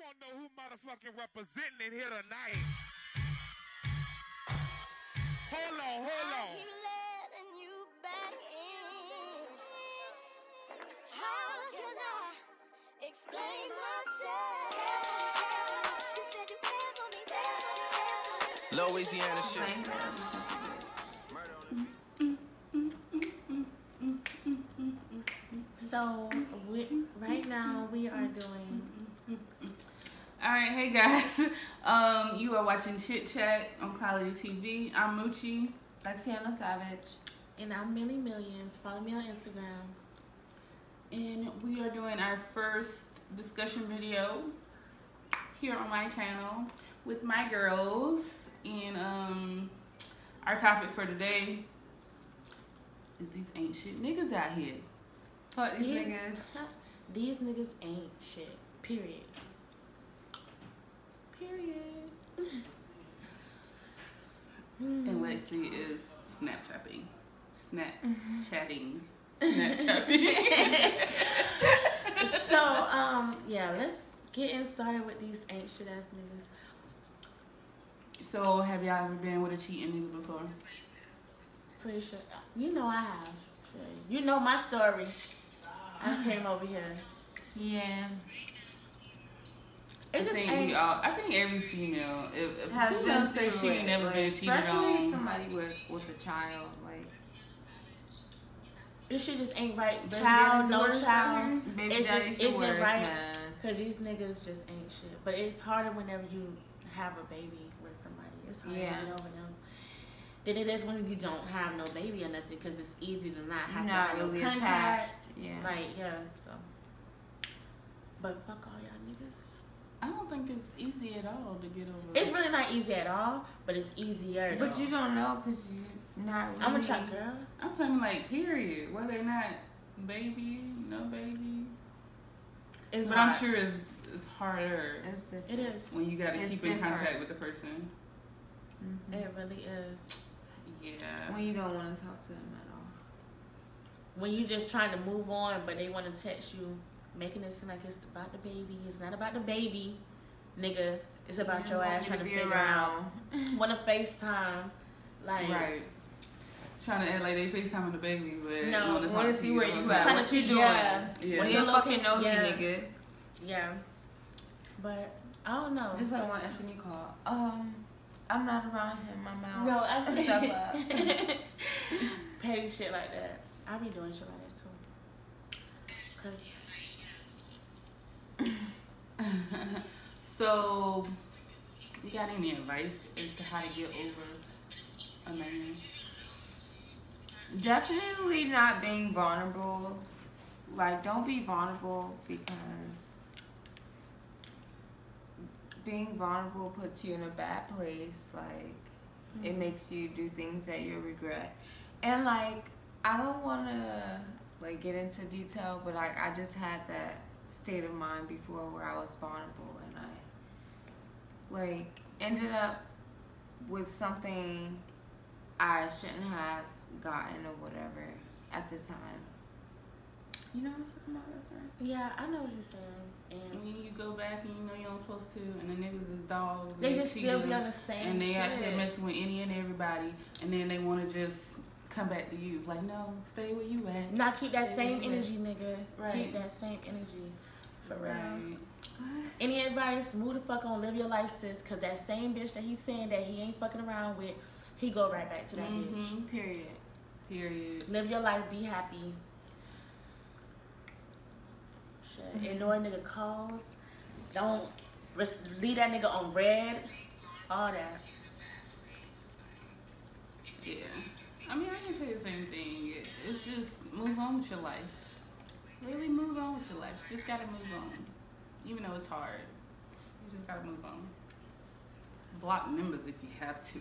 want to know who motherfucking representing it here tonight. Hold on, hold I keep letting you back in. How can I explain myself? You said you cared for me, cared for me, cared for me. Louisiana shit. So we, right now we are doing. All right, hey guys. Um, you are watching Chit Chat on Clyality TV. I'm Moochie. Lexiano Savage. And I'm Millie Millions. Follow me on Instagram. And we are doing our first discussion video here on my channel with my girls. And um, our topic for today is these ain't shit niggas out here. Fuck these These- niggas. These niggas ain't shit. Period. Period. and Lexi is Snapchatting. Snapchatting. Snapchatting. So um yeah, let's get in started with these shit ass niggas. so, have y'all ever been with a cheating nigga before? Pretty sure you know I have. Sure. You know my story. I came over here. Yeah. It I just think ain't. we all. I think every female, if, if a female been say she ain't never like, been cheated especially on, somebody with with a child, like this shit just ain't right. Baby child, no child. Baby It just the isn't worst, right. man. Cause these niggas just ain't shit. But it's harder whenever you have a baby with somebody. It's harder Yeah. to get over them. Than it is when you don't have no baby or nothing. Cause it's easy to not have Not to really no contact. attached. Yeah. Like yeah, so. But fuck all y'all niggas. I don't think it's easy at all to get over. It's really not easy at all, but it's easier. But though. you don't know because you not really. I'm a truck girl. I'm talking like period, whether or not baby, no baby. It's but hard. I'm sure it's it's harder It's different. it is. when you got to It's keep in contact with the person. Mhm. It really is. Yeah. When you don't want to talk to them at all. When you just trying to move on, but they want to text you, making it seem like it's about the baby. It's not about the baby, nigga. It's about Just your ass trying to be figure around. out. Want to FaceTime, like Right. Trying to act like they FaceTime on the baby, but No, wanna talk see you where you at. what you doing? Yeah, Yeah. What you're your fucking location- nosy, yeah. nigga. yeah. But I don't know. Just like when Anthony called. Um, I'm not around him. I'm out. no, I Shut up. petty shit like that. I be doing shit like that too. Cause so, you got any advice as to how to get over a man? Definitely not being vulnerable. Like, don't be vulnerable because being vulnerable puts you in a bad place. Like, it mm-hmm. makes you do things that you regret. And, like, I don't want to, like, get into detail, but, like, I just had that state of mind before where I was vulnerable like, ended up with something I shouldn't have gotten or whatever at the time. You know what I'm talking about, that's right. yeah, I know what you're saying, and When you go back and you know you aren't supposed to, and the niggas is dogs, they and just still be on the same and they shit. out here messing with any and everybody, and then they want to just come back to you. Like, no, stay where you at. Now keep that Stay same where you at. energy, nigga. Right. Keep that same energy. For real. Right. Any advice? Move the fuck on, live your life, sis. Cause that same bitch that he's saying that he ain't fucking around with, he go right back to that bitch. Mhm. Period. Period. Live your life, be happy. Shit. Ignore nigga calls. Don't leave that nigga on red. All that. Yeah. I mean, I can say the same thing. It's just move on with your life. Really move on with your life. Just gotta move on. Even though it's hard. You just gotta move on. Block numbers if you have to.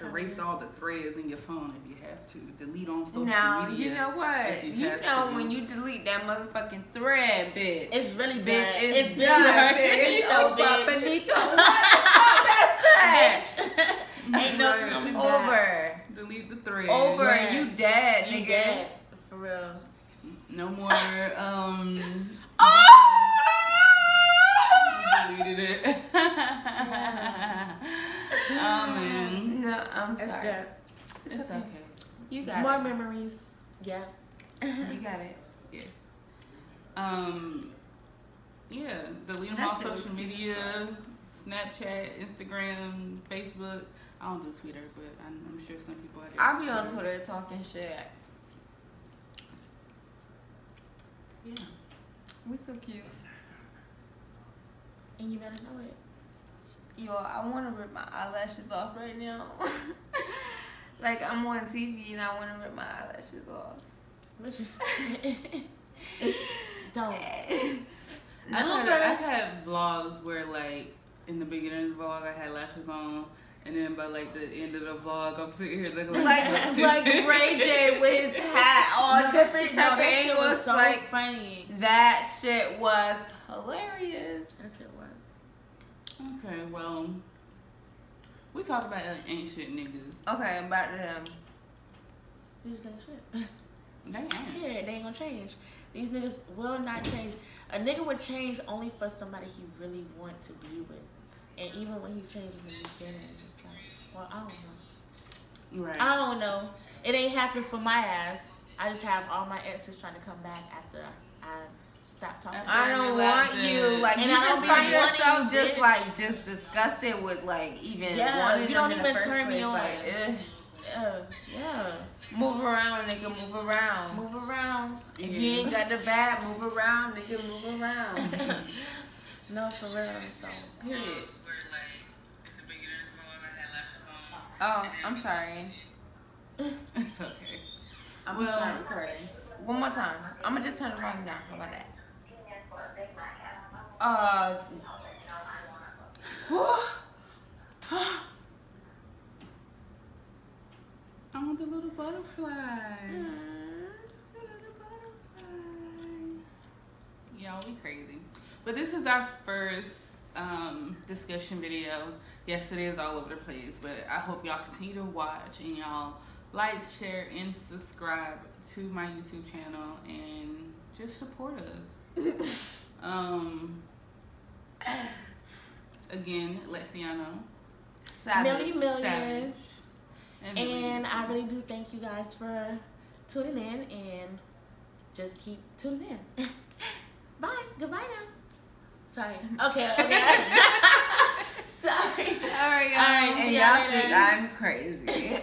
Erase all the threads in your phone if you have to. Delete on social now, media. you know what? you You, know to. when you delete that motherfucking thread, bitch. It's really Bitch, bad. it's, it's done, bad. bitch. It's No, over. bitch. Benito, what the fuck that's Ain't no coming back. Over. Delete the thread. Over. Yes. You dead, You nigga. dead. For real. No more um Oh! Tweeted it. oh man, No, I'm That's sorry. good. It's, it's okay. okay. You got More it. memories. Yeah. You got it. Yes. Um. Yeah, delete them That all social cute as media, Snapchat, Instagram, Facebook. I don't do Twitter, but I'm, I'm sure some people. I'll be on Twitter talking shit. Yeah. We so cute. And you better know it. Yo, I want to rip my eyelashes off right now. like I'm on TV and I want to rip my eyelashes off. But just don't. I've No, had, that's- I've had vlogs where like in the beginning of the vlog I had lashes on, and then by like the end of the vlog I'm sitting here looking like like like Ray J with his hat, all No, different shit- type no, of that was angles. so like funny. that shit was hilarious. That shit was. Okay, well, we talked about ain't shit niggas. Okay, back to them. You just ain't shit. They ain't. Yeah, they ain't gonna change. These niggas will not change. A nigga would change only for somebody he really want to be with. And even when he changes in the beginning, it's just like, well, I don't know. Right. I don't know. It ain't happened for my ass. I just have all my exes trying to come back after I stopped talking. I don't want you. Like And you I just be find yourself you, just bitch. like just disgusted with like even Yeah, wanting you them don't in even the first turn me place. on. Like, eh. Yeah, yeah. move around, nigga, move around. Move around. If you ain't got the bag, move around, nigga, move around. No, for real. So, Period. Where like at the beginning of the vlog I had lashes on. Oh, I'm sorry. It's okay. I'm Well- sorry recording. One more time. I'm gonna just turn the volume down. How about that? Uh. I want the little butterfly. Mm. Little butterfly. Y'all, we crazy. But this is our first um, discussion video. Yesterday is all over the place, but I hope y'all continue to watch and y'all like, share, and subscribe to my YouTube channel and just support us. Um, again, Lexiano. Millie Savage. Millions. And, And I really do thank you guys for tuning in and just keep tuning in. Bye. Goodbye now. Sorry. Okay, okay. Sorry. All right, All right, And y'all y'all think. I'm crazy.